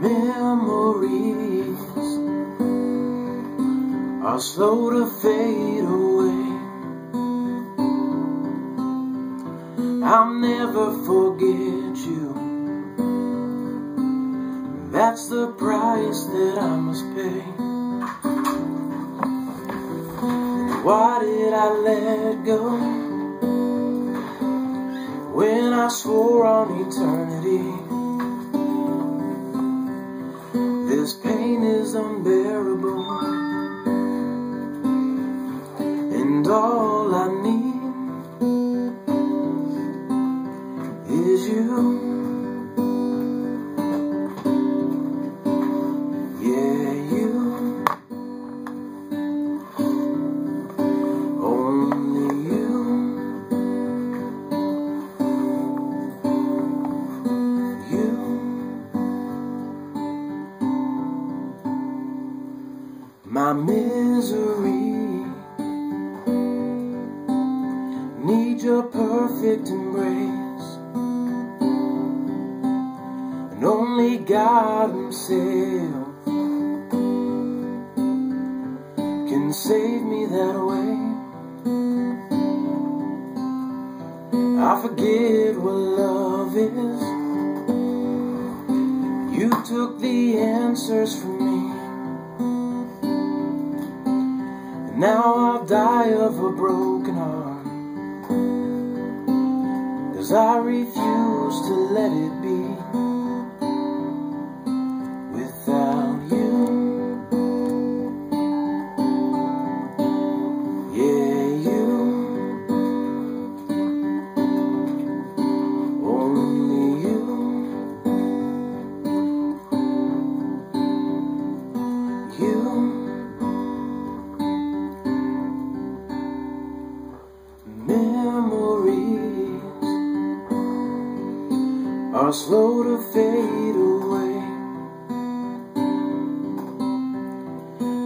memories are slow to fade away. I'll never forget you. That's the price that I must pay. Why did I let go when I swore on eternity? This pain is unbearable, and all My misery needs your perfect embrace, and only God Himself can save me that way. I forget what love is. You took the answers from me. Now I'll die of a broken heart. Cause I refuse to let it be are slow to fade away.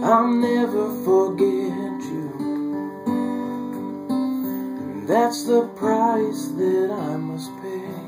I'll never forget you. And that's the price that I must pay.